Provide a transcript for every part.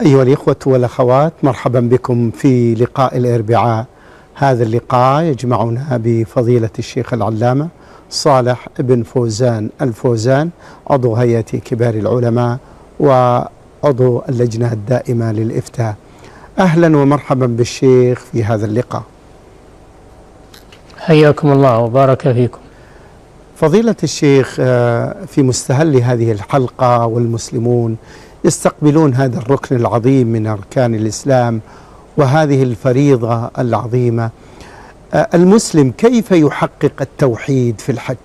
أيها الإخوة والأخوات مرحبا بكم في لقاء الأربعاء. هذا اللقاء يجمعنا بفضيلة الشيخ العلامة صالح بن فوزان الفوزان عضو هيئة كبار العلماء وعضو اللجنة الدائمة للإفتاء. أهلا ومرحبا بالشيخ في هذا اللقاء. حياكم الله وبارك فيكم. فضيلة الشيخ آه، في مستهل هذه الحلقة والمسلمون يستقبلون هذا الركن العظيم من أركان الإسلام وهذه الفريضة العظيمة. آه، المسلم كيف يحقق التوحيد في الحج؟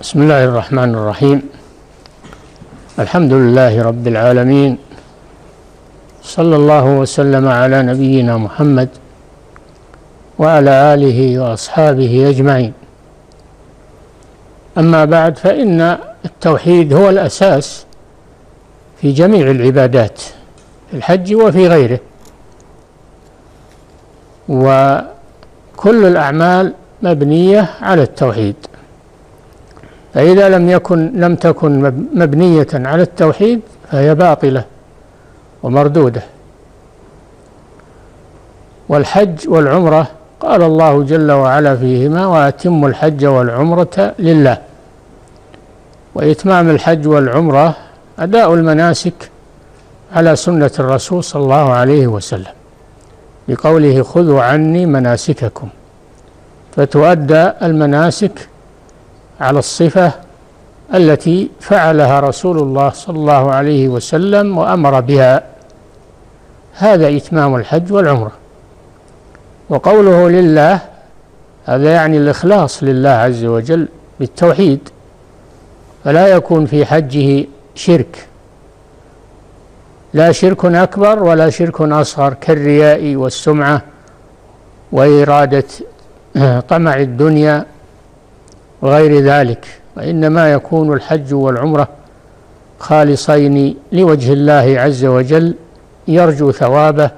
بسم الله الرحمن الرحيم. الحمد لله رب العالمين. صلى الله وسلم على نبينا محمد وعلى آله وأصحابه أجمعين. أما بعد فإن التوحيد هو الأساس في جميع العبادات في الحج وفي غيره. وكل الأعمال مبنية على التوحيد. فإذا لم يكن لم تكن مبنية على التوحيد فهي باطلة ومردودة. والحج والعمرة قال الله جل وعلا فيهما وأتم الحج والعمرة لله. وإتمام الحج والعمرة أداء المناسك على سنة الرسول صلى الله عليه وسلم. بقوله خذوا عني مناسككم. فتؤدى المناسك على الصفة التي فعلها رسول الله صلى الله عليه وسلم وأمر بها. هذا إتمام الحج والعمرة. وقوله لله هذا يعني الإخلاص لله عز وجل بالتوحيد. فلا يكون في حجه شرك. لا شرك أكبر ولا شرك أصغر كالرياء والسمعة وإرادة طمع الدنيا وغير ذلك. وإنما يكون الحج والعمرة خالصين لوجه الله عز وجل يرجو ثوابه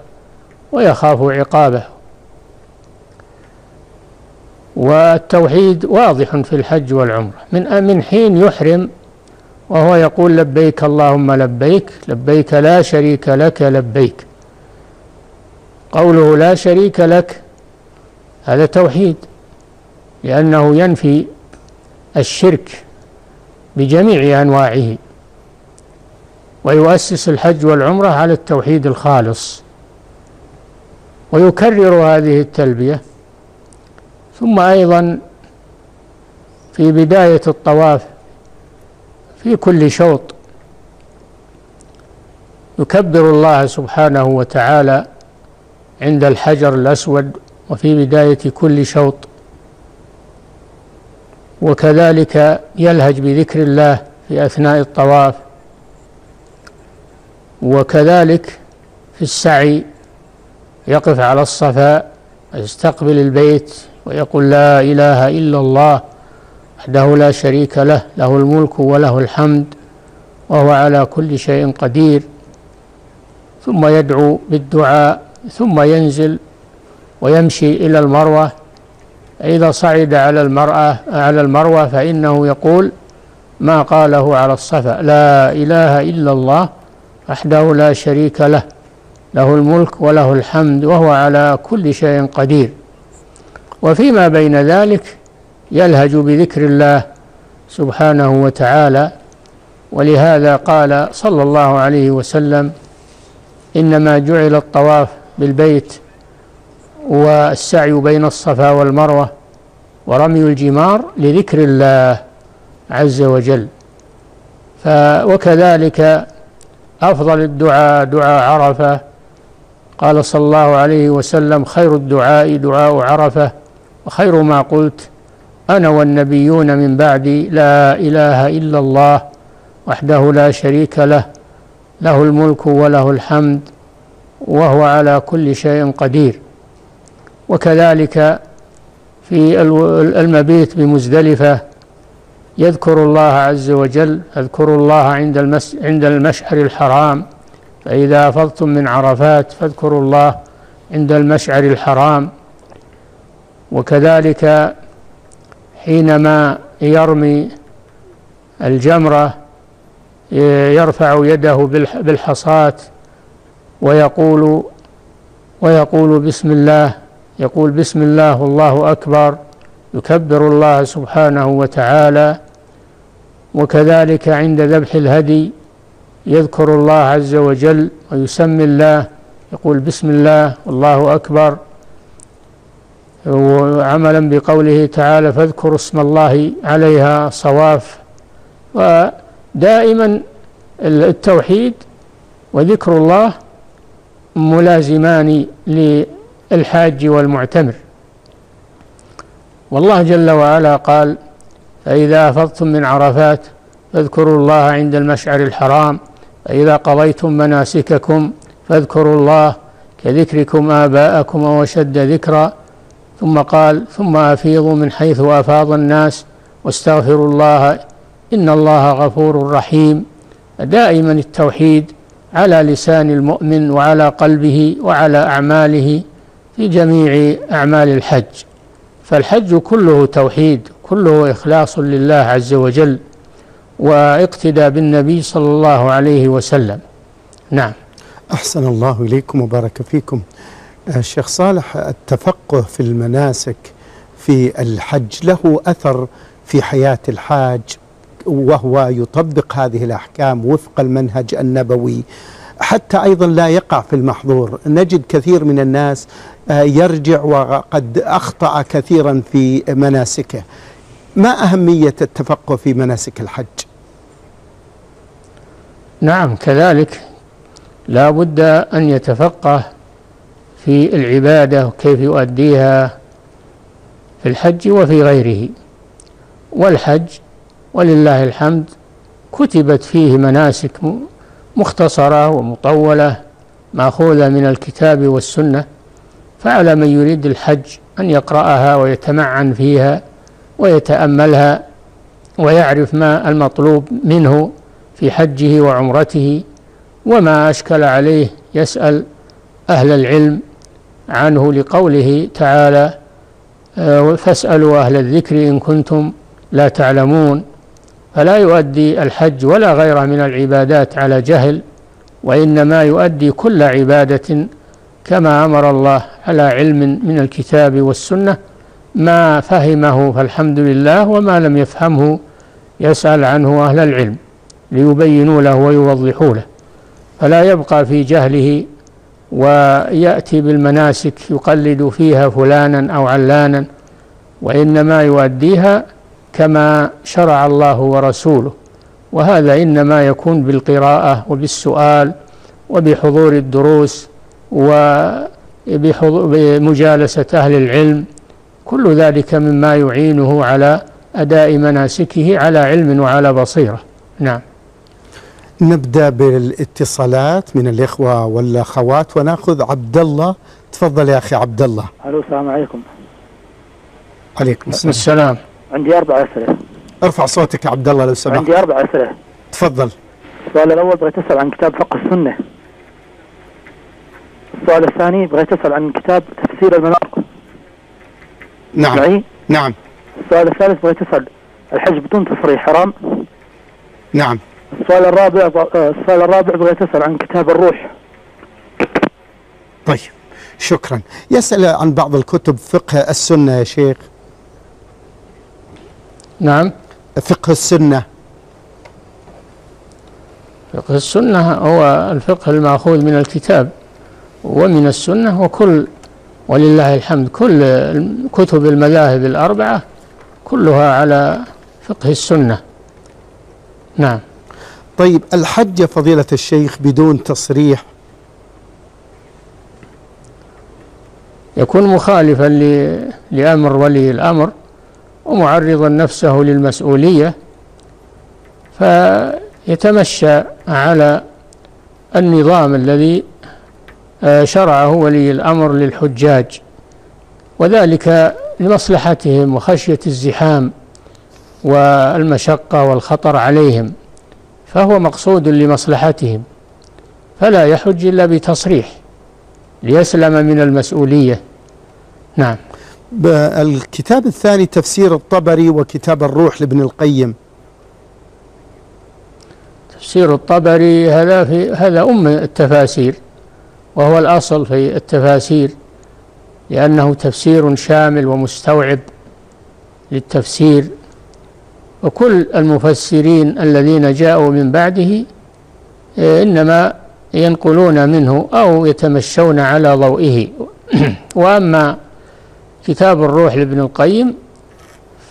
ويخاف عقابه. والتوحيد واضح في الحج والعمرة. من من حين يحرم وهو يقول لبيك اللهم لبيك لبيك لا شريك لك لبيك. قوله لا شريك لك هذا توحيد لأنه ينفي الشرك بجميع أنواعه ويؤسس الحج والعمرة على التوحيد الخالص. ويكرر هذه التلبية ثم أيضا في بداية الطواف في كل شوط يكبر الله سبحانه وتعالى عند الحجر الأسود وفي بداية كل شوط وكذلك يلهج بذكر الله في أثناء الطواف وكذلك في السعي يقف على الصفا ويستقبل البيت ويقول لا إله إلا الله وحده لا شريك له له الملك وله الحمد وهو على كل شيء قدير. ثم يدعو بالدعاء ثم ينزل ويمشي إلى المروة. إذا صعد على المرأة على المروة فإنه يقول ما قاله على الصفا لا إله إلا الله وحده لا شريك له له الملك وله الحمد وهو على كل شيء قدير. وفيما بين ذلك يلهج بذكر الله سبحانه وتعالى ولهذا قال صلى الله عليه وسلم إنما جعل الطواف بالبيت والسعي بين الصفا والمروة ورمي الجمار لذكر الله عز وجل. وكذلك أفضل الدعاء دعاء عرفة. قال صلى الله عليه وسلم خير الدعاء دعاء عرفة. وخير ما قلت. أنا والنبيون من بعدي لا إله إلا الله وحده لا شريك له له الملك وله الحمد وهو على كل شيء قدير. وكذلك في المبيت بمزدلفة يذكر الله عز وجل اذكروا الله عند المس عند المشعر الحرام. فإذا أفضتم من عرفات فاذكروا الله عند المشعر الحرام. وكذلك حينما يرمي الجمرة يرفع يده بالحصاة ويقول ويقول بسم الله يقول بسم الله والله أكبر يكبر الله سبحانه وتعالى. وكذلك عند ذبح الهدي يذكر الله عز وجل ويسمي الله يقول بسم الله والله أكبر. وعملا بقوله تعالى فاذكروا اسم الله عليها صواف. ودائما التوحيد وذكر الله ملازمان للحاج والمعتمر. والله جل وعلا قال فإذا أفضتم من عرفات فاذكروا الله عند المشعر الحرام فإذا قضيتم مناسككم فاذكروا الله كذكركم آباءكم وشد ذكرا. ثم قال ثم أفيضوا من حيث أفاض الناس واستغفروا الله إن الله غفور رحيم. دائما التوحيد على لسان المؤمن وعلى قلبه وعلى أعماله في جميع أعمال الحج. فالحج كله توحيد كله إخلاص لله عز وجل واقتدى بالنبي صلى الله عليه وسلم. نعم. أحسن الله إليكم وبارك فيكم. الشيخ صالح التفقه في المناسك في الحج له أثر في حياة الحاج وهو يطبق هذه الأحكام وفق المنهج النبوي. حتى أيضا لا يقع في المحظور. نجد كثير من الناس آه، يرجع وقد أخطأ كثيرا في مناسكه. ما أهمية التفقه في مناسك الحج؟ نعم كذلك لا بد أن يتفقه في العبادة وكيف يؤديها في الحج وفي غيره. والحج ولله الحمد كتبت فيه مناسك مختصرة ومطولة مأخوذة من الكتاب والسنة. فعلى من يريد الحج أن يقرأها ويتمعن فيها ويتأملها ويعرف ما المطلوب منه في حجه وعمرته وما أشكل عليه يسأل أهل العلم عنه لقوله تعالى آه، فاسألوا أهل الذكر إن كنتم لا تعلمون. فلا يؤدي الحج ولا غيره من العبادات على جهل وإنما يؤدي كل عبادة كما أمر الله على علم من الكتاب والسنة. ما فهمه فالحمد لله وما لم يفهمه يسأل عنه أهل العلم ليبينوا له ويوضحوا له. فلا يبقى في جهله ويأتي بالمناسك يقلد فيها فلانا أو علانا وإنما يؤديها كما شرع الله ورسوله. وهذا إنما يكون بالقراءة وبالسؤال وبحضور الدروس وبمجالسة أهل العلم. كل ذلك مما يعينه على أداء مناسكه على علم وعلى بصيرة. نعم. نبدأ بالاتصالات من الإخوة والأخوات ونأخذ عبد الله تفضل يا أخي عبد الله ألو السلام عليكم. عليكم السلام, السلام. عندي أربع أسئلة. ارفع صوتك يا عبد الله لو سمحت. عندي أربع أسئلة. تفضل. السؤال الأول بغيت أسأل عن كتاب فقه السنة. السؤال الثاني بغيت أسأل عن كتاب تفسير المنار نعم. معي؟ نعم. السؤال الثالث بغيت أسأل الحج بدون تصريح حرام. نعم. السؤال الرابع السؤال الرابع بغيت أسأل عن كتاب الروح. طيب شكرا. يسأل عن بعض الكتب فقه السنة يا شيخ. نعم. فقه السنة. فقه السنة هو الفقه المأخوذ من الكتاب ومن السنة وكل ولله الحمد. كل كتب المذاهب الأربعة كلها على فقه السنة. نعم. طيب الحج فضيلة الشيخ بدون تصريح. يكون مخالفا لأمر ولي الأمر ومعرضا نفسه للمسؤولية فيتمشى على النظام الذي آه، شرعه ولي الأمر للحجاج وذلك لمصلحتهم وخشية الزحام والمشقة والخطر عليهم. فهو مقصود لمصلحتهم فلا يحج إلا بتصريح ليسلم من المسؤولية. نعم. الكتاب الثاني تفسير الطبري وكتاب الروح لابن القيم. تفسير الطبري هذا في هذا أم التفاسير وهو الأصل في التفاسير لأنه تفسير شامل ومستوعب للتفسير وكل المفسرين الذين جاءوا من بعده آه، إنما ينقلون منه أو يتمشون على ضوئه. وأما كتاب الروح لابن القيم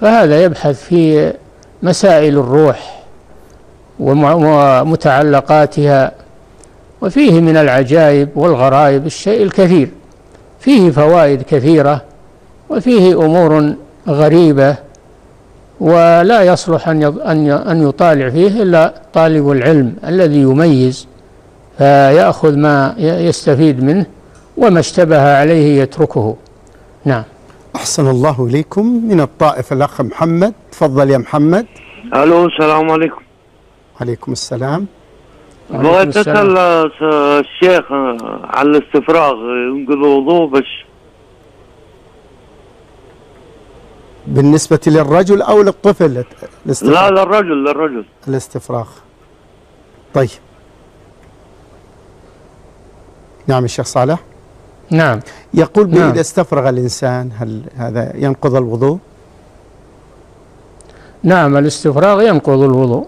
فهذا يبحث في مسائل الروح ومتعلقاتها وفيه من العجائب والغرائب الشيء الكثير. فيه فوائد كثيرة وفيه أمور غريبة ولا يصلح أن أن يطالع فيه إلا طالب العلم الذي يميز فيأخذ ما يستفيد منه وما اشتبه عليه يتركه. نعم. أحسن الله إليكم. من الطائف الأخ محمد. تفضل يا محمد. ألو السلام عليكم. عليكم السلام. بغيت أسأل الشيخ على الاستفراغ ينقض الوضوء بس بالنسبة للرجل أو للطفل؟ لا للرجل للرجل. الاستفراغ طيب. نعم الشيخ صالح؟ نعم. يقول نعم. إذا استفرغ الإنسان هل هذا ينقض الوضوء؟ نعم الاستفراغ ينقض الوضوء.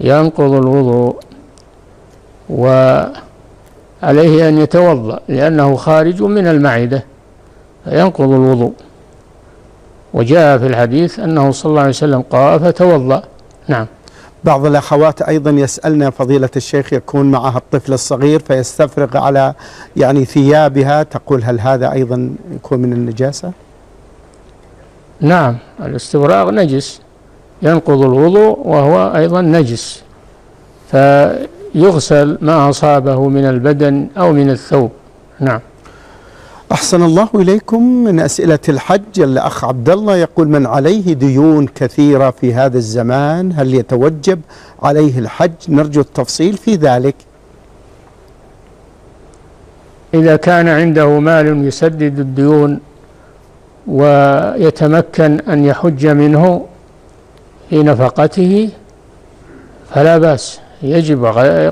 ينقض الوضوء وعليه أن يتوضأ لأنه خارج من المعدة فينقض الوضوء. وجاء في الحديث أنه صلى الله عليه وسلم قال فتوضأ. نعم. بعض الأخوات أيضا يسألنا فضيلة الشيخ يكون معها الطفل الصغير فيستفرغ على يعني ثيابها. تقول هل هذا أيضا يكون من النجاسة؟ نعم. الاستفراغ نجس. ينقض الوضوء وهو أيضا نجس. فيغسل ما أصابه من البدن أو من الثوب. نعم. أحسن الله إليكم. من أسئلة الحج الأخ عبد الله يقول من عليه ديون كثيرة في هذا الزمان؟ هل يتوجب عليه الحج؟ نرجو التفصيل في ذلك. إذا كان عنده مال يسدد الديون ويتمكن أن يحج منه في نفقته فلا بأس. يجب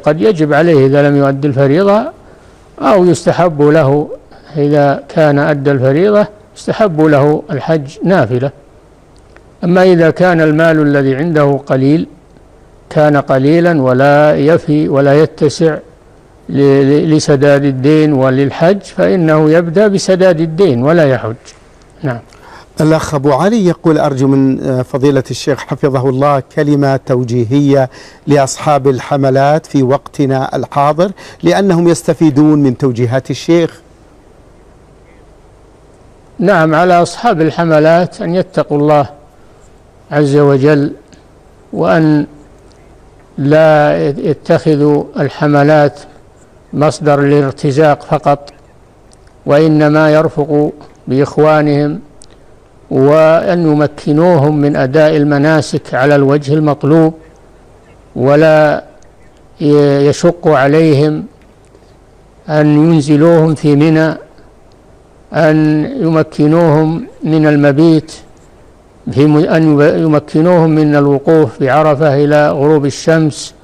قد يجب عليه إذا لم يؤدي الفريضة أو يستحب له إذا كان أدى الفريضة يستحب له الحج نافلة. أما إذا كان المال الذي عنده قليل كان قليلا ولا يفي ولا يتسع لسداد الدين وللحج فإنه يبدأ بسداد الدين ولا يحج. نعم. الأخ أبو علي يقول أرجو من فضيلة الشيخ حفظه الله كلمة توجيهية لأصحاب الحملات في وقتنا الحاضر لأنهم يستفيدون من توجيهات الشيخ. نعم على أصحاب الحملات أن يتقوا الله عز وجل وأن لا يتخذوا الحملات مصدر للارتزاق فقط وإنما يرفقوا بإخوانهم وأن يمكنوهم من أداء المناسك على الوجه المطلوب ولا يشق عليهم أن ينزلوهم في منى أن يمكنوهم من المبيت أن يمكنوهم من الوقوف بعرفة إلى غروب الشمس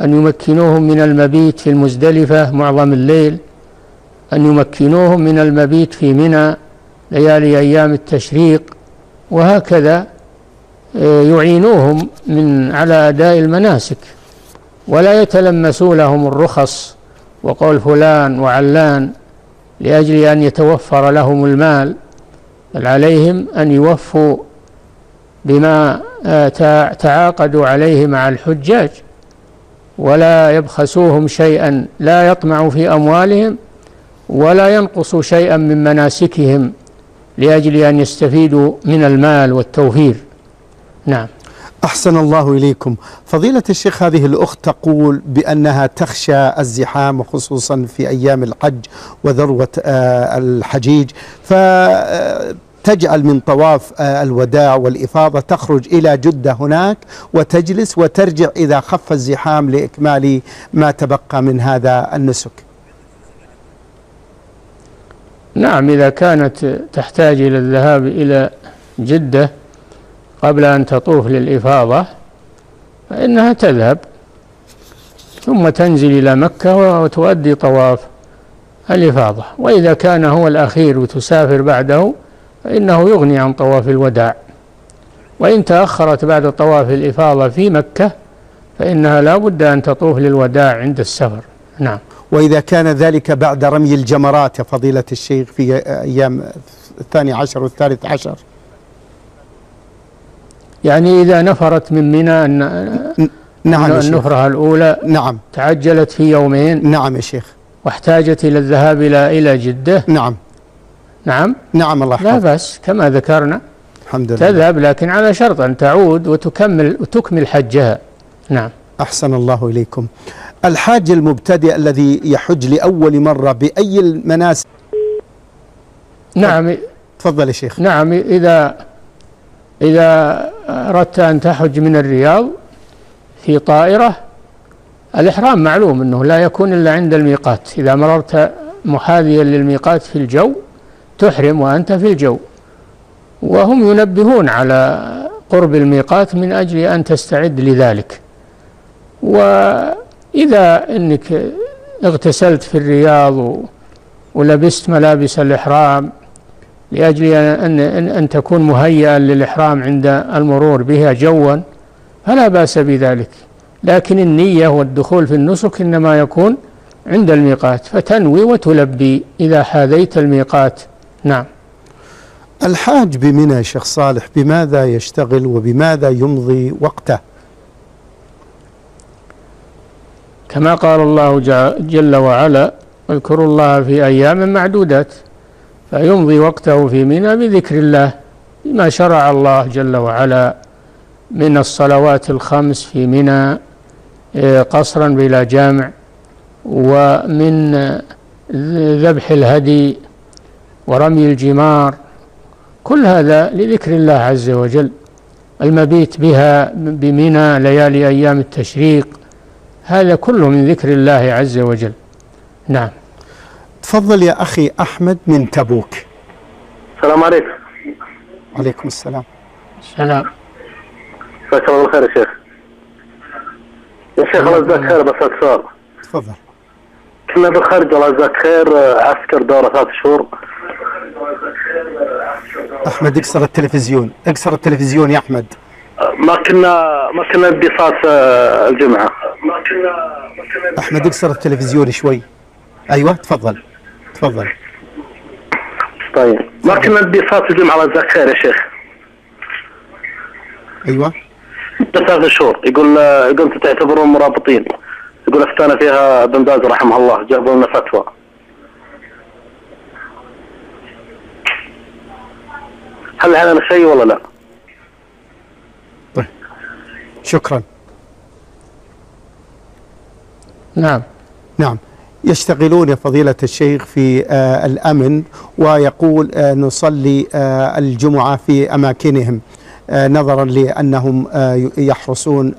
أن يمكنوهم من المبيت في المزدلفة معظم الليل أن يمكنوهم من المبيت في منى ليالي أيام التشريق وهكذا آه، يعينوهم من على أداء المناسك. ولا يتلمسوا لهم الرخص وقول فلان وعلان لأجل أن يتوفر لهم المال بل عليهم أن يوفوا بما آه، تعاقدوا عليه مع الحجاج ولا يبخسوهم شيئا لا يطمعوا في أموالهم ولا ينقصوا شيئا من مناسكهم لأجل أن يستفيدوا من المال والتوفير. نعم. أحسن الله إليكم. فضيلة الشيخ هذه الأخت تقول بأنها تخشى الزحام وخصوصا في أيام الحج وذروة آه، الحجيج. فتجعل من طواف آه، الوداع والإفاضة تخرج إلى جدة هناك وتجلس وترجع إذا خف الزحام لإكمال ما تبقى من هذا النسك. نعم إذا كانت تحتاج إلى الذهاب إلى جدة قبل أن تطوف للإفاضة فإنها تذهب ثم تنزل إلى مكة وتؤدي طواف الإفاضة. وإذا كان هو الأخير وتسافر بعده فإنه يغني عن طواف الوداع. وإن تأخرت بعد طواف الإفاضة في مكة فإنها لا بد أن تطوف للوداع عند السفر. نعم. وإذا كان ذلك بعد رمي الجمرات يا فضيلة الشيخ في أيام الثاني عشر والثالث عشر. يعني إذا نفرت من منى نعم النفرة الأولى نعم. تعجلت في يومين. نعم يا شيخ. واحتاجت إلى الذهاب إلى إلى جدة. نعم. نعم. نعم الله لا بأس كما ذكرنا. الحمد لله. تذهب لكن على شرط أن تعود وتكمل وتكمل حجها. نعم. أحسن الله إليكم. الحاج المبتدئ الذي يحج لأول مرة بأي المناسك؟ نعم. تفضل يا شيخ. نعم إذا إذا أردت أن تحج من الرياض في طائرة الإحرام معلوم أنه لا يكون إلا عند الميقات. إذا مررت محاذيا للميقات في الجو تحرم وأنت في الجو. وهم ينبهون على قرب الميقات من أجل أن تستعد لذلك. وإذا أنك اغتسلت في الرياض ولبست ملابس الإحرام لأجل أن, أن, أن تكون مهيئا للإحرام عند المرور بها جوا فلا بأس بذلك. لكن النية والدخول في النسك إنما يكون عند الميقات فتنوي وتلبي إذا حاذيت الميقات. نعم. الحاج بمنى شيخ صالح بماذا يشتغل وبماذا يمضي وقته؟ كما قال الله جل وعلا اذكروا الله في أيام معدودات. فيمضي وقته في منى بذكر الله بما شرع الله جل وعلا من الصلوات الخمس في منى إيه، قصرا بلا جامع ومن ذبح الهدي ورمي الجمار كل هذا لذكر الله عز وجل. المبيت بها بمنى ليالي أيام التشريق هذا كله من ذكر الله عز وجل. نعم. تفضل يا أخي أحمد من تبوك. السلام عليكم. عليكم السلام. السلام. مساك الله بالخير يا شيخ. يا شيخ الله يجزاك خير بس سؤال تفضل. كنا بالخارج الله يجزاك خير عسكر دورة ثلاث شهور. أحمد اكسر التلفزيون اكسر التلفزيون يا أحمد. ما كنا ما كنا ندي صلاة آه، الجمعة. ما كنا ما كنا أحمد اكسر التلفزيون شوي. أيوه تفضل. تفضل. طيب. ما كنا الجمعة الله يجزاك خير يا شيخ. أيوه. ثلاث شهور يقول يقول أنتم تعتبرون مرابطين. يقول أفتانا فيها ابن باز رحمه الله جابوا لنا فتوى. هل علينا شيء ولا لا؟ طيب. شكرا. نعم. نعم. يشتغلون يا فضيلة الشيخ في آه الأمن ويقول آه نصلي آه الجمعة في أماكنهم نظرا لأنهم يحرسون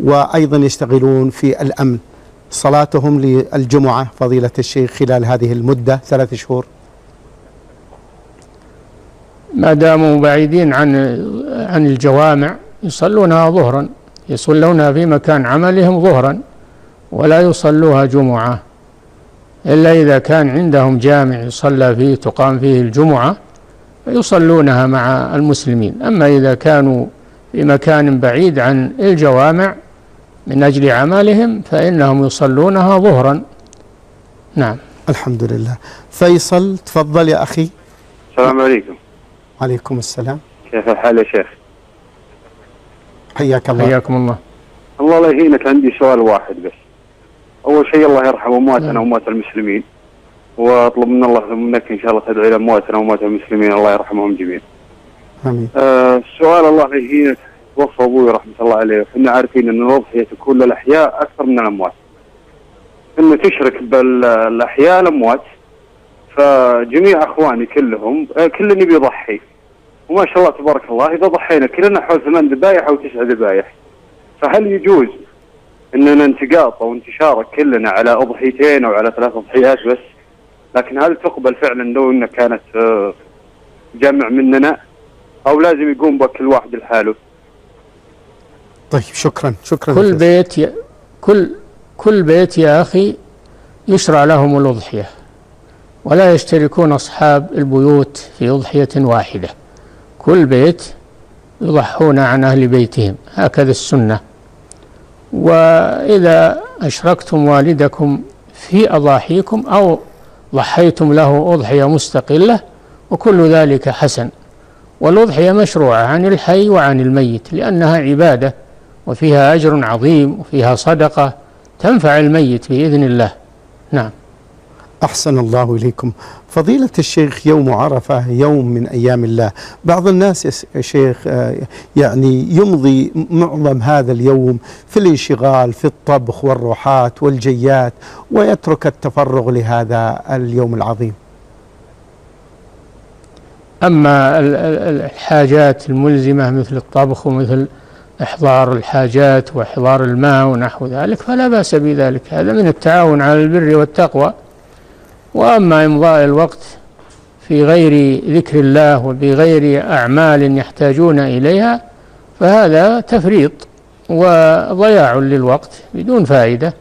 وأيضا يشتغلون في الأمن. صلاتهم للجمعة فضيلة الشيخ خلال هذه المدة ثلاث شهور. ما داموا بعيدين عن عن الجوامع يصلونها ظهرا يصلونها في مكان عملهم ظهرا ولا يصلوها جمعة. إلا إذا كان عندهم جامع يصلى فيه تقام فيه الجمعة فيصلونها مع المسلمين. أما إذا كانوا في مكان بعيد عن الجوامع من أجل عملهم فإنهم يصلونها ظهرا. نعم. الحمد لله فيصل تفضل يا أخي. السلام عليكم. عليكم السلام. كيف الحال يا شيخ؟ حياك الله. حياكم الله. الله لا يهينك عندي سؤال واحد بس. أول شيء الله يرحم أمواتنا نعم. وأموات المسلمين وأطلب من الله منك إن شاء الله تدعو إلى أمواتنا وأموات المسلمين الله يرحمهم جميعا. آمين آه سؤال الله يهينك توفى أبوي رحمة الله عليه وكنا عارفين إن الاضحيه تكون للأحياء أكثر من الأموات. انه تشرك بالأحياء الأموات فجميع أخواني كلهم آه، كل يبي يضحي وما شاء الله تبارك الله إذا ضحينا كلنا حول ثمان ذبايح أو تسع ذبايح فهل يجوز إننا نتقاطع ونتشارك كلنا على أضحيتين أو على ثلاث أضحيات بس. لكن هل تقبل فعلا لو إنها كانت آه، جمع مننا؟ أو لازم يقوم بكل واحد لحاله؟ طيب شكرا شكرا. كل بيت ي... كل كل بيت يا أخي يشرع لهم الأضحية ولا يشتركون أصحاب البيوت في أضحية واحدة. كل بيت يضحون عن أهل بيتهم. هكذا السنة. وإذا أشركتم والدكم في أضاحيكم أو ضحيتم له أضحية مستقلة وكل ذلك حسن. والأضحية مشروعة عن الحي وعن الميت لأنها عبادة وفيها أجر عظيم وفيها صدقة تنفع الميت بإذن الله. نعم. أحسن الله إليكم. فضيلة الشيخ يوم عرفة يوم من أيام الله. بعض الناس يا شيخ آه، يعني يمضي معظم هذا اليوم في الانشغال في الطبخ والروحات والجيات ويترك التفرغ لهذا اليوم العظيم. أما الحاجات الملزمة مثل الطبخ ومثل إحضار الحاجات وإحضار الماء ونحو ذلك فلا بأس بذلك. هذا من التعاون على البر والتقوى. وأما إمضاء الوقت في غير ذكر الله وبغير أعمال يحتاجون إليها فهذا تفريط وضياع للوقت بدون فائدة.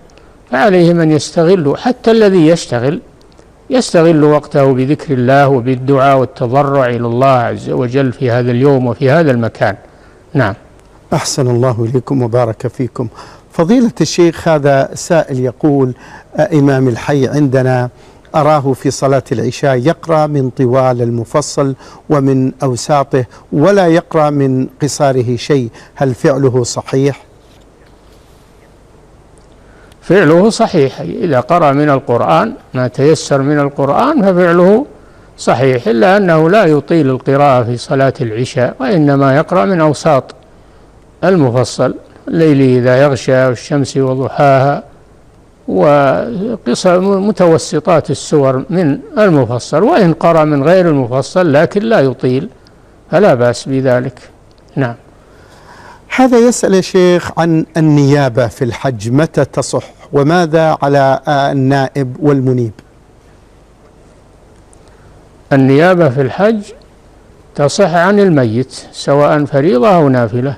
فعليه من يستغل حتى الذي يشتغل يستغل وقته بذكر الله وبالدعاء والتضرع إلى الله عز وجل في هذا اليوم وفي هذا المكان. نعم. أحسن الله إليكم وبارك فيكم. فضيلة الشيخ هذا سائل يقول إمام الحي عندنا أراه في صلاة العشاء يقرأ من طوال المفصل ومن أوساطه ولا يقرأ من قصاره شيء. هل فعله صحيح؟ فعله صحيح. إذا قرأ من القرآن ما تيسر من القرآن ففعله صحيح. إلا أنه لا يطيل القراءة في صلاة العشاء وإنما يقرأ من أوساط المفصل. الليل إذا يغشى والشمس وضحاها وقصة متوسطات السور من المفصل وإن قرأ من غير المفصل لكن لا يطيل فلا بأس بذلك. نعم. هذا يسأل يا شيخ عن النيابة في الحج متى تصح وماذا على النائب والمنيب؟ النيابة في الحج تصح عن الميت سواء فريضة أو نافلة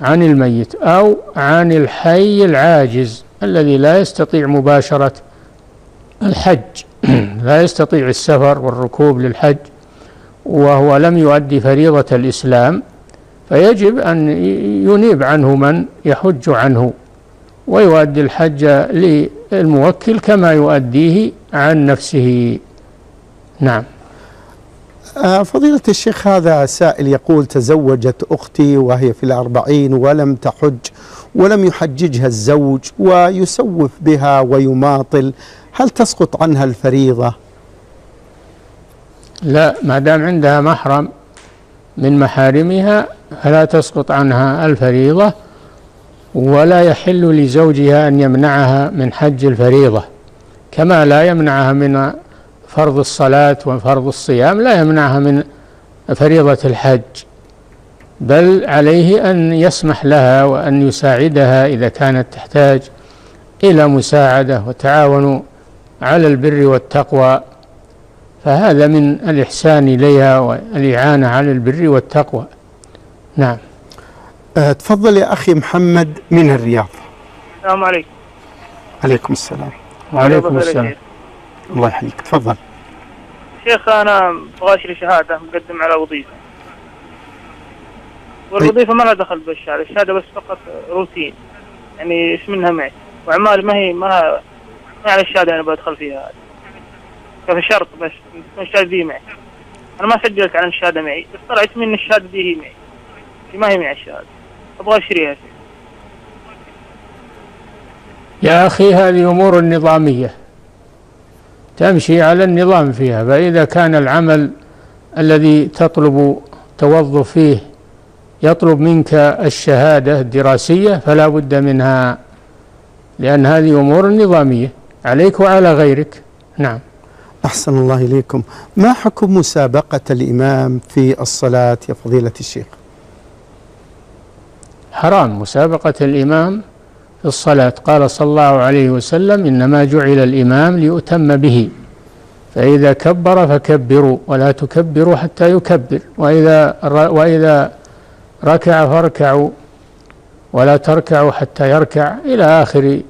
عن الميت أو عن الحي العاجز. الذي لا يستطيع مباشرة الحج لا يستطيع السفر والركوب للحج وهو لم يؤدي فريضة الإسلام فيجب أن ينيب عنه من يحج عنه ويؤدي الحج للموكل كما يؤديه عن نفسه. نعم. فضيلة الشيخ هذا سائل يقول تزوجت أختي وهي في الأربعين ولم تحج ولم يحججها الزوج ويسوف بها ويماطل. هل تسقط عنها الفريضة؟ لا ما دام عندها محرم من محارمها فلا تسقط عنها الفريضة ولا يحل لزوجها أن يمنعها من حج الفريضة كما لا يمنعها من فرض الصلاة وفرض الصيام لا يمنعها من فريضة الحج بل عليه أن يسمح لها وأن يساعدها إذا كانت تحتاج إلى مساعدة وتعاونوا على البر والتقوى. فهذا من الإحسان إليها والإعانة على البر والتقوى. نعم. أه تفضل يا أخي محمد من الرياض. السلام عليكم. عليكم السلام. وعليكم السلام. الله يحييك. تفضل. شيخ أنا بغاشري شهادة مقدم على وظيفة. والوظيفة ما لها دخل بالشهادة الشهادة بس فقط روتين. يعني إيش منها معي؟ وأعمالي ما هي ما ما على الشهادة أنا بدخل فيها. ففي شرط بس تكون الشهادة دي معي. أنا ما سجلت عن الشهادة معي بس طلعت من الشهادة دي هي معي. دي ما هي معي الشهادة. أبغى أشتريها يا أخي هذه أمور نظامية. تمشي على النظام فيها فإذا كان العمل الذي تطلب توظف فيه يطلب منك الشهادة الدراسية فلا بد منها لأن هذه أمور نظامية عليك وعلى غيرك. نعم. أحسن الله إليكم. ما حكم مسابقة الإمام في الصلاة يا فضيلة الشيخ؟ حرام. مسابقة الإمام في الصلاة. قال صلى الله عليه وسلم إنما جعل الإمام ليؤتم به فإذا كبر فكبروا ولا تكبروا حتى يكبر وإذا وإذا ركع فاركعوا ولا تركعوا حتى يركع. إلى آخر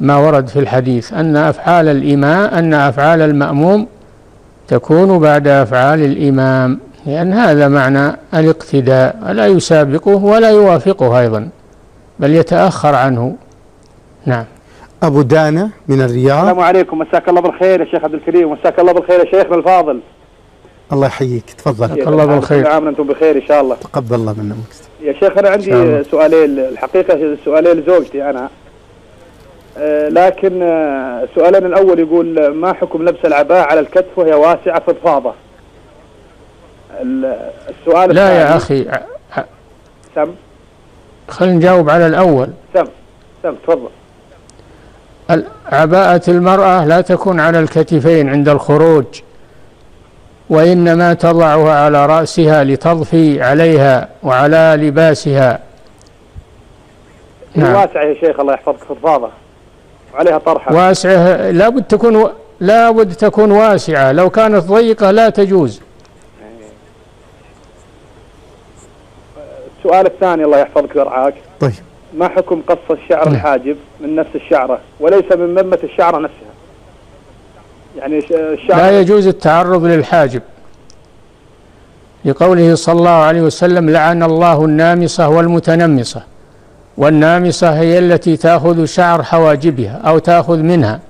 ما ورد في الحديث أن أفعال الإمام أن أفعال المأموم تكون بعد أفعال الإمام لأن هذا معنى الاقتداء لا يسابقه ولا يوافقه أيضا. بل يتأخر عنه. نعم. أبو دانة من الرياض. السلام عليكم. مساك الله بالخير يا شيخ عبد الكريم. مساك الله بالخير يا شيخنا الفاضل. الله يحييك. تفضل. مساك الله بالخير. كل عام وأنتم بخير إن شاء الله. تقبل الله منا يا شيخ أنا. عندي سؤالين. الحقيقة سؤالين لزوجتي أنا. آه، لكن آه، سؤالنا الأول يقول ما حكم لبس العباءه على الكتف وهي واسعة فضفاضه ال- السؤال لا يا ع- سم. خلينا نجاوب على الأول. سم سم تفضل. عباءة المرأة لا تكون على الكتفين عند الخروج وإنما تضعها على رأسها لتضفي عليها وعلى لباسها. نعم. واسعة يا شيخ الله يحفظك فضفاضه وعليها طرحة. واسعة لابد تكون و... لابد تكون واسعة. لو كانت ضيقة لا تجوز. السؤال الثاني الله يحفظك ويرعاك. طيب. ما حكم قص الشعر نعم. الحاجب من نفس الشعرة؟ وليس من ممة الشعرة نفسها. يعني الشعر لا يجوز التعرض للحاجب. لقوله صلى الله عليه وسلم لعن الله النامصة والمتنمصة. والنامصة هي التي تأخذ شعر حواجبها أو تأخذ منها.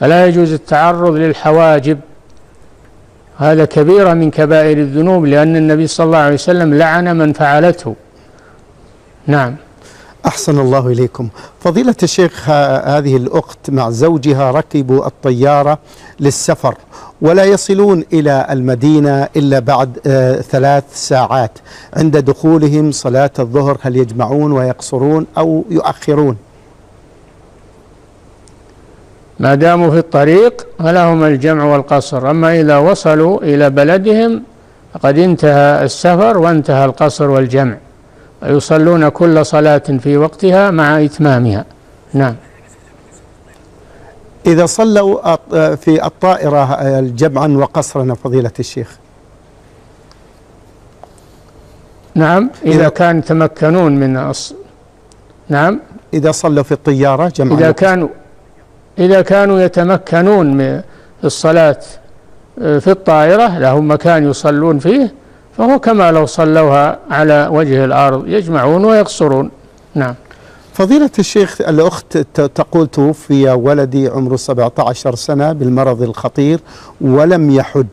فلا يجوز التعرض للحواجب. هذا كبيرة من كبائر الذنوب لأن النبي صلى الله عليه وسلم لعن من فعلته. نعم. أحسن الله إليكم. فضيلة الشيخ هذه الأخت مع زوجها ركبوا الطيارة للسفر ولا يصلون إلى المدينة إلا بعد آه ثلاث ساعات. عند دخولهم صلاة الظهر هل يجمعون ويقصرون أو يؤخرون؟ ما داموا في الطريق فلهم الجمع والقصر. أما إذا وصلوا إلى بلدهم فقد انتهى السفر وانتهى القصر والجمع. ويصلون كل صلاة في وقتها مع إتمامها. نعم. إذا صلوا في الطائرة جمعا وقصرا فضيلة الشيخ. نعم. إذا إذا- كان يتمكنون من الص... نعم. إذا صلوا في الطيارة جمعا إذا. كانوا إذا كانوا يتمكنون من الصلاة آه، في الطائرة لهم مكان يصلون فيه فهو كما لو صلوها على وجه الأرض يجمعون ويقصرون. نعم. فضيلة الشيخ الأخت تقول توفي ولدي عمره 17 سنة بالمرض الخطير ولم يحج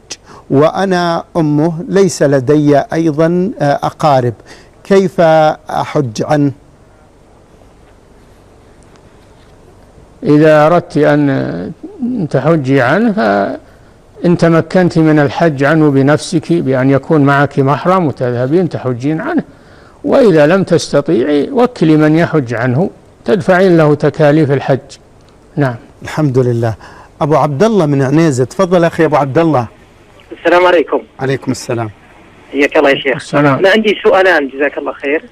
وأنا أمه ليس لدي أيضا آه، أقارب كيف أحج عنه؟ إذا أردت أن تحجي عنه فإن تمكنت من الحج عنه بنفسك بأن يكون معك محرم وتذهبين تحجين عنه. وإذا لم تستطيعي وكلي من يحج عنه تدفعين له تكاليف الحج. نعم. الحمد لله. أبو عبد الله من عنيزة. تفضل أخي أبو عبد الله السلام عليكم. عليكم السلام. حياك الله يا شيخ. السلام. أنا عندي سؤالان جزاك الله خير.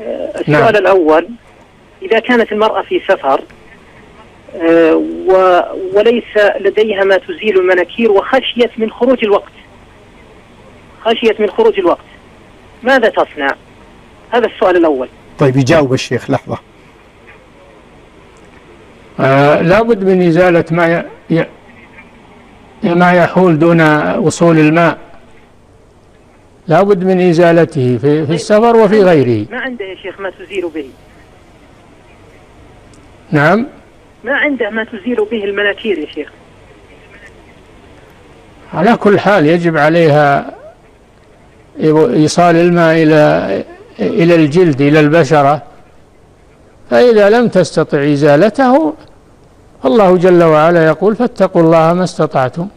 آه، السؤال نعم. الأول إذا كانت المرأة في سفر آه، وليس لديها ما تزيل المناكير وخشيت من خروج الوقت. خشيت من خروج الوقت. ماذا تصنع؟ هذا السؤال الأول. طيب يجاوب الشيخ لحظة. آه لابد من إزالة ما ي... ي... ما يحول دون وصول الماء. لابد من إزالته في, في السفر وفي غيره. ما عنده يا شيخ؟ ما تزيل به. نعم. ما عنده ما تزيل به المناكير يا شيخ؟ على كل حال يجب عليها إيصال الماء إلى إلى الجلد إلى البشرة. فإذا لم تستطع إزالته الله جل وعلا يقول فاتقوا الله ما استطعتم.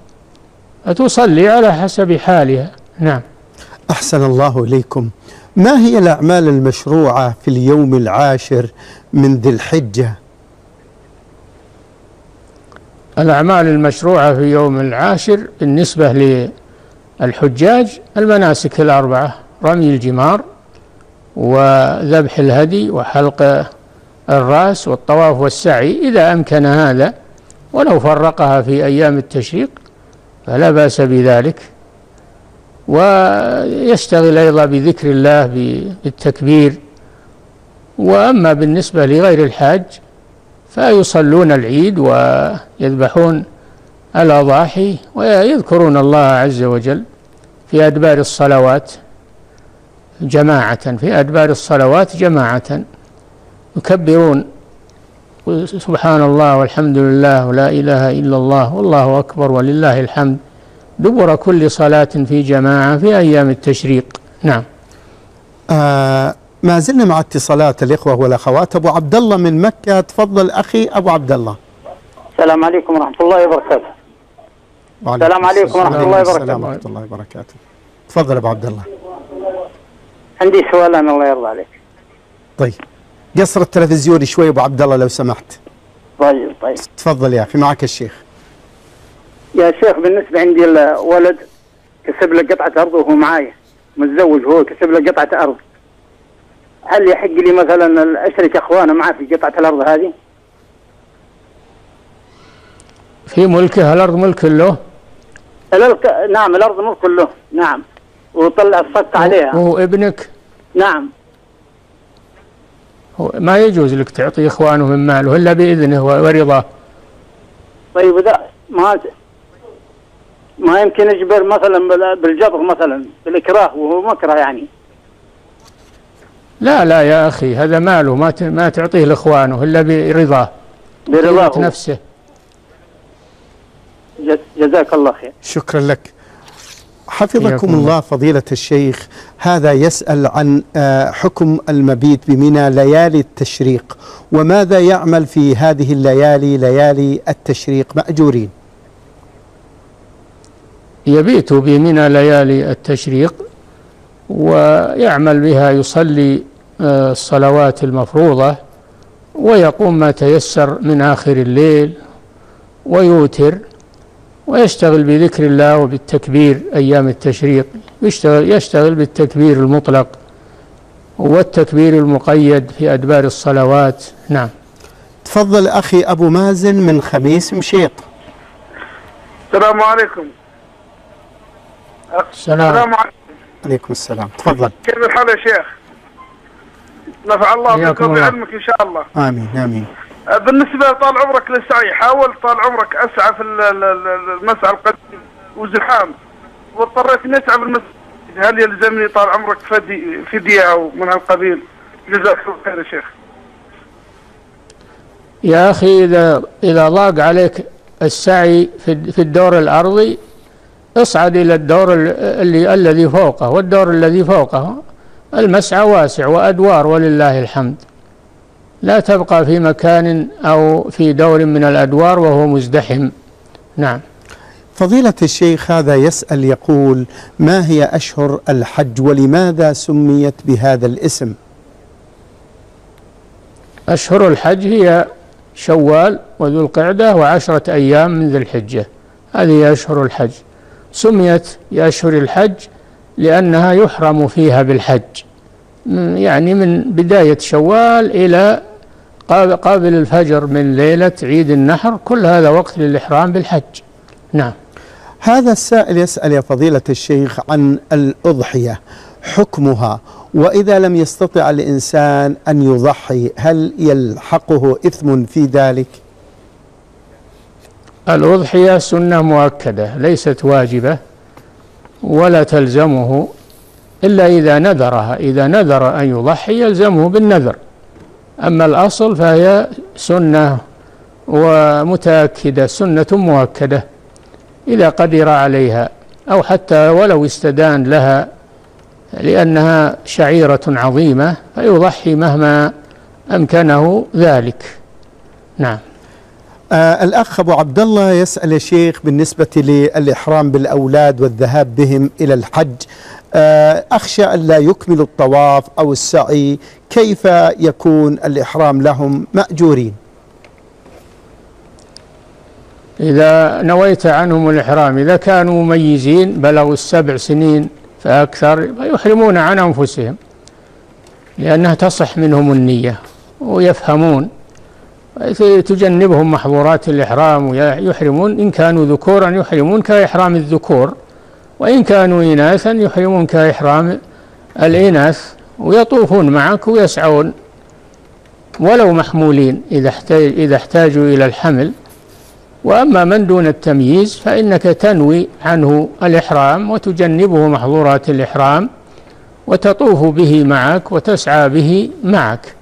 فتصلي على حسب حالها. نعم. أحسن الله إليكم. ما هي الأعمال المشروعة في اليوم العاشر من ذي الحجة؟ الأعمال المشروعة في يوم العاشر بالنسبة للحجاج المناسك الأربعة رمي الجمار وذبح الهدي وحلق الرأس والطواف والسعي إذا أمكن هذا ولو فرقها في أيام التشريق فلا بأس بذلك. ويشتغل أيضا بذكر الله بالتكبير. وأما بالنسبة لغير الحاج فيصلون العيد ويذبحون الأضاحي ويذكرون الله عز وجل في أدبار الصلوات جماعة في أدبار الصلوات جماعة. يكبرون سبحان الله والحمد لله ولا إله إلا الله والله أكبر ولله الحمد. دبر كل صلاة في جماعة في أيام التشريق. نعم. آه ما زلنا مع اتصالات الإخوة والأخوات. أبو عبد الله من مكة. تفضل أخي أبو عبد الله السلام عليكم ورحمة الله وبركاته. السلام عليكم ورحمة الله وبركاته. السلام ورحمة الله وبركاته. تفضل أبو عبد الله عندي سؤالان الله يرضى عليك. طيب. قصر التلفزيون شوي أبو عبد الله لو سمحت. طيب طيب. تفضل يا أخي معك الشيخ. يا شيخ بالنسبة عندي الولد كسب له قطعة أرض وهو معاي متزوج هو كسب له قطعة أرض. هل يحق لي مثلا أشرك أخوانه معه في قطعة الأرض هذه؟ في ملكه الأرض ملك له؟ الأرض- نعم الأرض ملك له نعم. وطلع الصك عليها. وهو ابنك؟ نعم. هو ما يجوز لك تعطي إخوانه من ماله إلا بإذنه ورضاه. طيب إذا ما ما يمكن يجبر مثلا بال- بالجبر مثلا بالإكراه وهو مكره يعني. لا لا يا أخي هذا ماله ما ت- ما تعطيه لإخوانه إلا برضاه برضاه. نفسه. جزاك الله خير. شكرا لك. حفظكم الله. فضيلة الشيخ هذا يسأل عن آه، حكم المبيت بمنى ليالي التشريق وماذا يعمل في هذه الليالي ليالي التشريق؟ مأجورين. يبيت بمنى ليالي التشريق ويعمل بها يصلي الصلوات المفروضة ويقوم ما تيسر من آخر الليل ويوتر ويشتغل بذكر الله وبالتكبير أيام التشريق. يشتغل, يشتغل بالتكبير المطلق والتكبير المقيد في أدبار الصلوات. نعم. تفضل أخي أبو مازن من خميس مشيط السلام عليكم. السلام. السلام عليكم. عليكم السلام. تفضل. كيف الحال يا شيخ؟ نفع الله حياكم بكم الله. بعلمك إن شاء الله. آمين آمين. أه، بالنسبة طال عمرك للسعي حاول طال عمرك أسعى في ال- ال- ال- المسعى القديم وزحام. واضطريت إني أسعى بالمسعى هل يلزمني طال عمرك فدي فدية أو من هالقبيل؟ جزاك الله خير يا شيخ. يا أخي إذا إذا ضاق عليك السعي في في الدور الأرضي اصعد إلى الدور ال- اللي الذي فوقه. والدور الذي فوقه المسعى واسع وأدوار ولله الحمد. لا تبقى في مكان أو في دور من الأدوار وهو مزدحم. نعم. فضيلة الشيخ هذا يسأل يقول ما هي أشهر الحج ولماذا سميت بهذا الاسم؟ أشهر الحج هي شوال وذو القعدة وعشرة أيام من ذي الحجة. هذه أشهر الحج. سميت بأشهر الحج لأنها يحرم فيها بالحج. يعني من بداية شوال إلى قاب- قابل الفجر من ليلة عيد النحر كل هذا وقت للإحرام بالحج. نعم. هذا السائل يسأل يا فضيلة الشيخ عن الأضحية حكمها وإذا لم يستطع الإنسان أن يضحي هل يلحقه إثم في ذلك؟ الأضحية سنة مؤكدة ليست واجبة. ولا تلزمه إلا إذا نذرها. إذا نذر أن يضحي يلزمه بالنذر. أما الأصل فهي سنة ومتأكدة سنة مؤكدة. إذا قدر عليها أو حتى ولو استدان لها لأنها شعيرة عظيمة فيضحي مهما أمكنه ذلك. نعم. آه الأخ أبو عبد الله يسأل يا شيخ بالنسبة للإحرام بالأولاد والذهاب بهم إلى الحج آه أخشى أن لا يكملوا الطواف أو السعي كيف يكون الإحرام لهم مأجورين؟ إذا نويت عنهم الإحرام إذا كانوا مميزين بلغوا السبع سنين فأكثر فيحرمون عن أنفسهم لأنها تصح منهم النية ويفهمون تجنبهم محظورات الإحرام ويحرمون إن كانوا ذكورا يحرمون كإحرام الذكور وإن كانوا إناثا يحرمون كإحرام الإناث ويطوفون معك ويسعون. ولو محمولين إذا احتاج إذا احتاجوا إلى الحمل. وأما من دون التمييز فإنك تنوي عنه الإحرام وتجنبه محظورات الإحرام وتطوف به معك وتسعى به معك.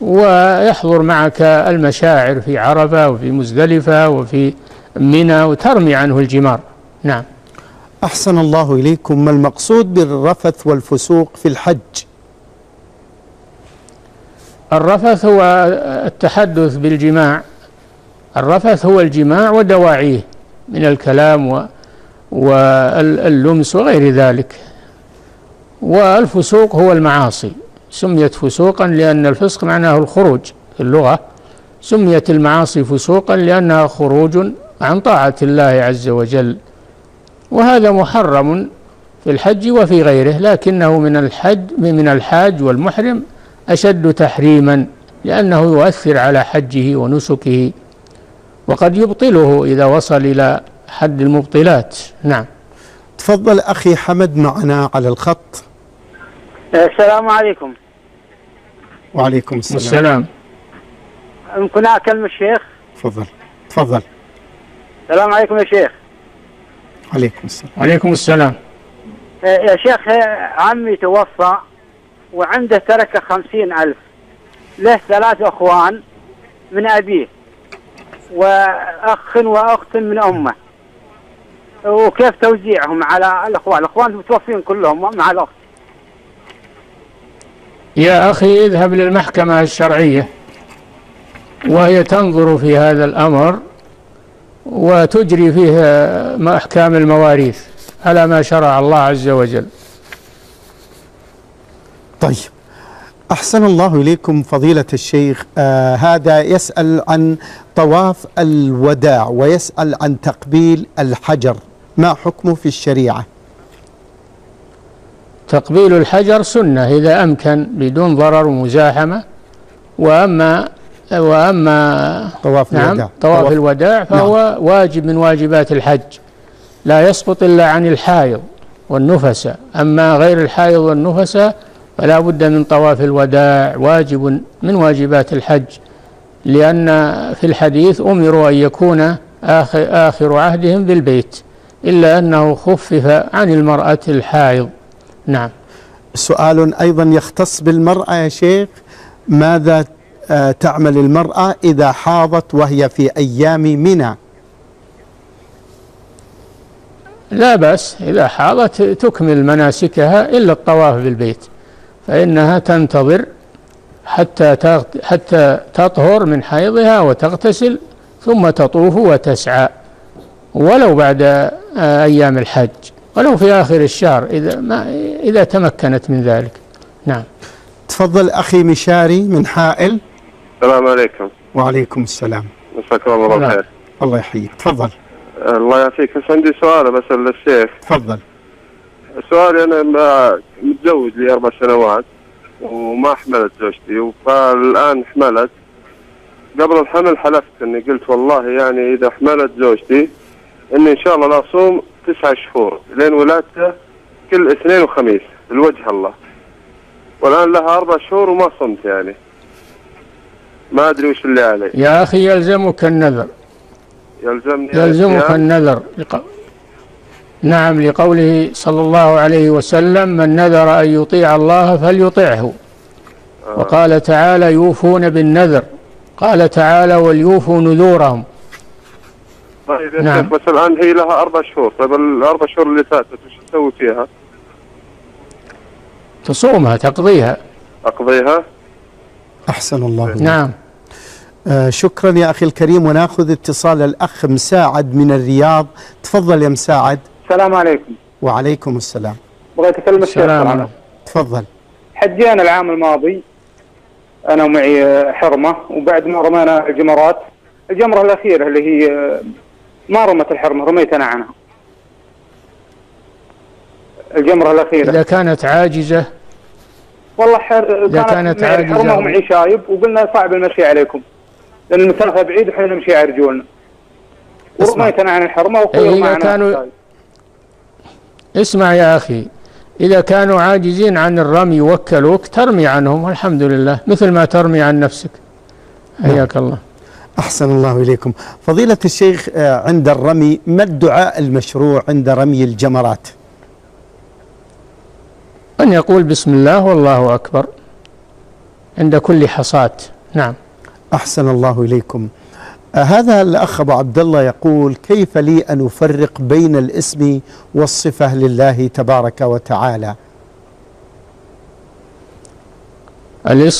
ويحضر معك المشاعر في عرفة وفي مزدلفة وفي منى وترمي عنه الجمار. نعم. أحسن الله إليكم. ما المقصود بالرفث والفسوق في الحج؟ الرفث هو التحدث بالجماع. الرفث هو الجماع ودواعيه من الكلام واللمس وغير ذلك. والفسوق هو المعاصي. سميت فسوقا لأن الفسق معناه الخروج في اللغة. سميت المعاصي فسوقا لأنها خروج عن طاعة الله عز وجل. وهذا محرم في الحج وفي غيره لكنه من الحج من الحاج والمحرم أشد تحريما لأنه يؤثر على حجه ونسكه وقد يبطله إذا وصل إلى حد المبطلات. نعم. تفضل أخي حمد معنا على الخط. السلام عليكم. وعليكم السلام. والسلام ممكن اكلم الشيخ؟ تفضل. تفضل. السلام عليكم يا شيخ. عليكم السلام. عليكم السلام. آه، يا شيخ آه، عمي توفى وعنده ترك خمسين ألف. له ثلاث أخوان من أبيه وأخ وأخت من أمه. وكيف توزيعهم على الأخوان؟ الأخوان متوفين كلهم مع الأخت. يا أخي اذهب للمحكمة الشرعية وهي تنظر في هذا الأمر وتجري فيه أحكام المواريث على ما شرع الله عز وجل. طيب. أحسن الله إليكم فضيلة الشيخ. آه هذا يسأل عن طواف الوداع ويسأل عن تقبيل الحجر. ما حكمه في الشريعة؟ تقبيل الحجر سنة إذا أمكن بدون ضرر ومزاحمة وأما وأما طواف نعم الوداع. طواف الوداع فهو نعم. واجب من واجبات الحج. لا يسقط إلا عن الحائض والنفساء أما غير الحائض والنفساء فلا بد من طواف الوداع واجب من واجبات الحج. لأن في الحديث أمروا أن يكون آخر, آخر عهدهم بالبيت إلا أنه خفف عن المرأة الحائض. نعم. سؤال أيضا يختص بالمرأة يا شيخ ماذا آه، تعمل المرأة إذا حاضت وهي في أيام منى؟ لا بأس إذا حاضت تكمل مناسكها إلا الطواف بالبيت فإنها تنتظر حتى حتى تطهر من حيضها وتغتسل ثم تطوف وتسعى ولو بعد آه، أيام الحج. ولو في آخر الشهر إذا ما إذا تمكنت من ذلك. نعم. تفضل أخي مشاري من حائل. السلام عليكم. وعليكم السلام. مساكم الله بالخير. الله يحييك. تفضل. الله يعافيك بس عندي سؤال بسأل الشيخ تفضل. سؤالي أنا متزوج لي أربع سنوات وما حملت زوجتي فالآن حملت. قبل الحمل حلفت إني قلت والله يعني إذا حملت زوجتي إني إن شاء الله لا أصوم تسعة شهور لين ولادته كل اثنين وخميس لوجه الله. والآن لها أربع شهور وما صمت يعني. ما أدري وش اللي علي يا أخي يلزمك النذر. يلزمني يلزمك النذر. نعم لقوله صلى الله عليه وسلم من نذر أن يطيع الله فليطعه. آه. وقال تعالى يوفون بالنذر. قال تعالى وليوفوا نذورهم. طيب يا نعم. بس الآن هي لها أربع شهور. طيب الأربع شهور اللي فاتت وش تسوي فيها؟ تصومها تقضيها. أقضيها؟ أحسن الله نعم. آه شكرا يا أخي الكريم ونأخذ اتصال الأخ مساعد من الرياض. تفضل يا مساعد. السلام عليكم. وعليكم السلام. بغيت اكلم الشيخ تفضل. حجينا العام الماضي. أنا ومعي حرمة وبعد ما رمينا الجمرات. الجمرة الأخيرة اللي هي ما رمت الحرمة رميت أنا عنها. الجمرة الأخيرة. إذا كانت عاجزة والله حر... إذا كانت, كانت عاجزة. الحرمه ومعي شايب وقلنا صعب المشي عليكم. لأن المسافة بعيد وحنا نمشي على رجولنا. ورميت أنا عن الحرمة واخوي إذا كانوا اسمع يا أخي. إذا كانوا عاجزين عن الرمي وكلوك ترمي عنهم والحمد لله. مثل ما ترمي عن نفسك. حياك الله. أحسن الله إليكم. فضيلة الشيخ آه، عند الرمي ما الدعاء المشروع عند رمي الجمرات؟ أن يقول بسم الله والله أكبر. عند كل حصاة نعم. أحسن الله إليكم. آه، هذا الأخ أبو عبد الله يقول كيف لي أن أفرق بين الاسم والصفة لله تبارك وتعالى؟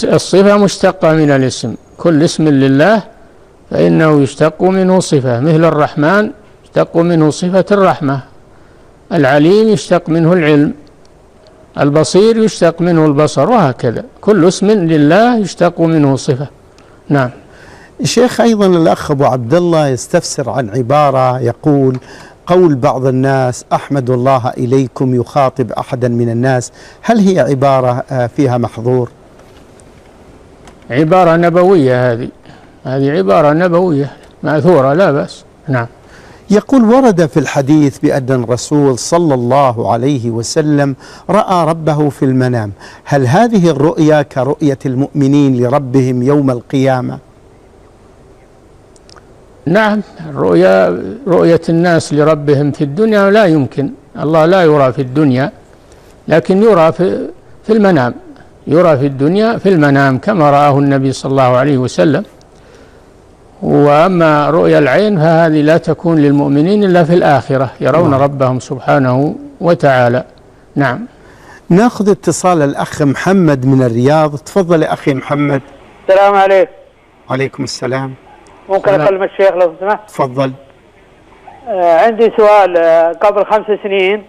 الصفة مشتقة من الاسم. كل اسم لله فإنه يشتق منه صفة مثل الرحمن يشتق منه صفة الرحمة العليم يشتق منه العلم البصير يشتق منه البصر وهكذا. كل اسم لله يشتق منه صفة. نعم. الشيخ أيضا الأخ أبو عبد الله يستفسر عن عبارة يقول قول بعض الناس أحمد الله إليكم يخاطب أحدا من الناس هل هي عبارة آه، فيها محظور؟ عبارة نبوية هذه. هذه عبارة نبوية مأثورة لا بأس. نعم. يقول ورد في الحديث بأن الرسول صلى الله عليه وسلم رأى ربه في المنام. هل هذه الرؤيا كرؤية المؤمنين لربهم يوم القيامة؟ نعم رؤيا رؤية الناس لربهم في الدنيا لا يمكن. الله لا يرى في الدنيا لكن يرى في في المنام. يرى في الدنيا في المنام كما رآه النبي صلى الله عليه وسلم. وأما رؤيا العين فهذه لا تكون للمؤمنين إلا في الآخرة يرون نعم. ربهم سبحانه وتعالى. نعم. ناخذ اتصال الأخ محمد من الرياض. تفضل يا أخي محمد. السلام عليكم. عليكم السلام. ممكن سلام. أكلم الشيخ لو سمحت؟ تفضل. آه عندي سؤال. آه قبل خمس سنين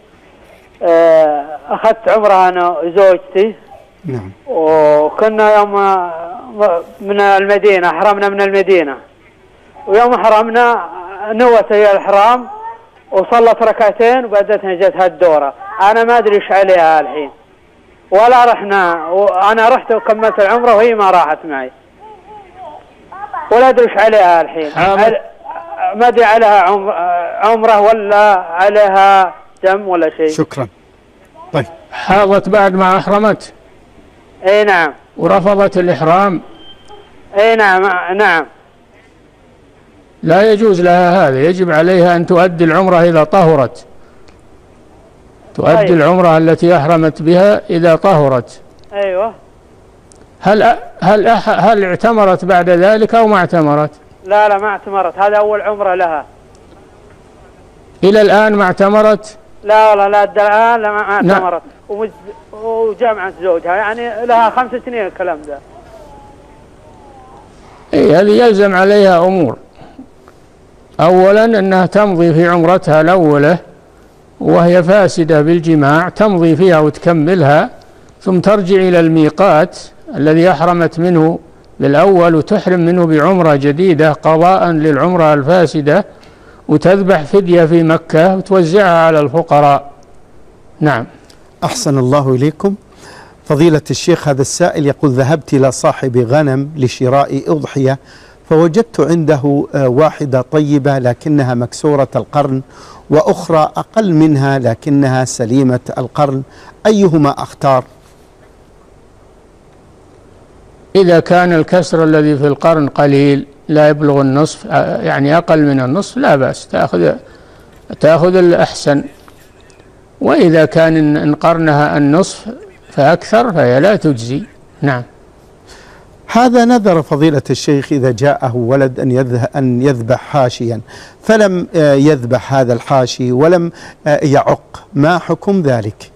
آه أخذت عمرة أنا وزوجتي. نعم. وكنا يوم آه، من المدينة حرمنا من المدينة. ويوم حرمنا نوت هي الحرام وصلت ركعتين وبعدتها جتها الدورة. أنا ما أدري إيش عليها الحين. ولا رحنا وأنا رحت وكملت العمرة وهي ما راحت معي. ولا أدري إيش عليها الحين. ما أدري عليها عمر عمرة ولا عليها دم ولا شيء. شكرا. طيب. حاضت بعد ما أحرمت؟ إي نعم. ورفضت الإحرام؟ إي نعم نعم. لا يجوز لها هذا. يجب عليها أن تؤدي العمرة إذا طهرت. تؤدي طيب. العمرة التي أحرمت بها إذا طهرت. أيوه. هل هل أح- هل اعتمرت بعد ذلك أو ما اعتمرت؟ لا لا ما اعتمرت. هذا أول عمرة لها. إلى الآن ما اعتمرت؟ لا والله لا لا ما ما نعم. اعتمرت. ومج- وجامعة زوجها يعني لها خمس سنين الكلام ده. إيه هذه يلزم عليها أمور. أولا أنها تمضي في عمرتها الأولى وهي فاسدة بالجماع تمضي فيها وتكملها ثم ترجع إلى الميقات الذي أحرمت منه بالأول وتحرم منه بعمرة جديدة قضاء للعمرة الفاسدة وتذبح فدية في مكة وتوزعها على الفقراء. نعم. أحسن الله إليكم. فضيلة الشيخ هذا السائل يقول ذهبت إلى صاحب غنم لشراء أضحية فوجدت عنده آه، واحدة طيبة لكنها مكسورة القرن وأخرى أقل منها لكنها سليمة القرن. أيهما أختار؟ إذا كان الكسر الذي في القرن قليل لا يبلغ النصف آه، يعني أقل من النصف لا بأس تأخذ تأخذ الأحسن. وإذا كان إن- قرنها النصف فأكثر فهي لا تجزي. نعم. هذا نذر فضيلة الشيخ إذا جاءه ولد أن يذه أن يذبح حاشيا. فلم آه، يذبح هذا الحاشي ولم آه، يعق. ما حكم ذلك؟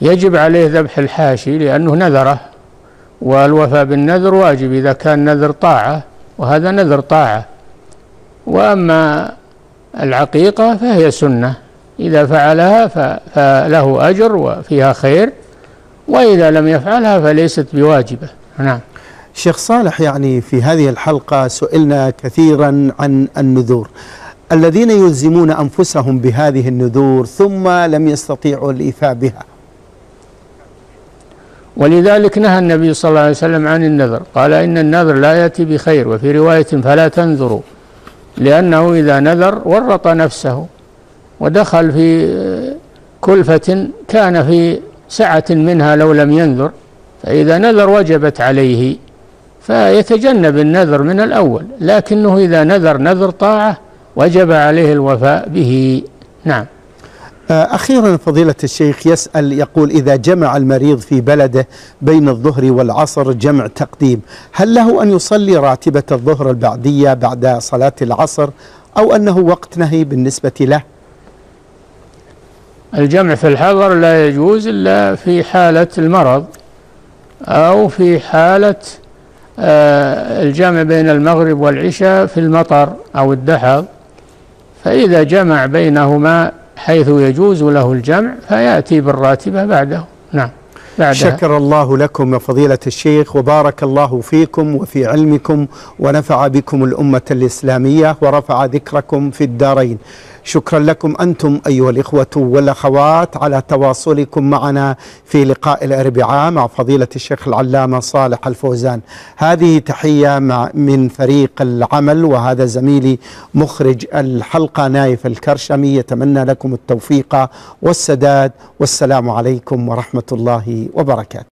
يجب عليه ذبح الحاشي لأنه نذره والوفاء بالنذر واجب إذا كان نذر طاعة وهذا نذر طاعة. وأما العقيقة فهي سنة إذا فعلها فله أجر وفيها خير. وإذا لم يفعلها فليست بواجبة. نعم. شيخ صالح يعني في هذه الحلقة سئلنا كثيرا عن النذور. الذين يلزمون أنفسهم بهذه النذور ثم لم يستطيعوا الإيفاء بها. ولذلك نهى النبي صلى الله عليه وسلم عن النذر. قال إن النذر لا يأتي بخير وفي رواية فلا تنذروا لأنه إذا نذر ورط نفسه ودخل في كلفة كان في سعة منها لو لم ينذر فإذا نذر وجبت عليه فيتجنب النذر من الأول لكنه إذا نذر نذر طاعة وجب عليه الوفاء به. نعم. آه، أخيرا فضيلة الشيخ يسأل يقول إذا جمع المريض في بلده بين الظهر والعصر جمع تقديم هل له أن يصلي راتبة الظهر البعدية بعد صلاة العصر أو أنه وقت نهي بالنسبة له؟ الجمع في الحضر لا يجوز إلا في حالة المرض أو في حالة آه، الجمع بين المغرب والعشاء في المطر أو الدحض. فإذا جمع بينهما حيث يجوز له الجمع فيأتي بالراتبة بعده. نعم بعدها. شكر الله لكم يا فضيلة الشيخ وبارك الله فيكم وفي علمكم ونفع بكم الأمة الإسلامية ورفع ذكركم في الدارين. شكرا لكم أنتم أيها الإخوة والأخوات على تواصلكم معنا في لقاء الأربعاء مع فضيلة الشيخ العلامة صالح الفوزان. هذه تحية مع من فريق العمل وهذا زميلي مخرج الحلقة نايف الكرشمي. يتمنى لكم التوفيق والسداد. والسلام عليكم ورحمة الله وبركاته.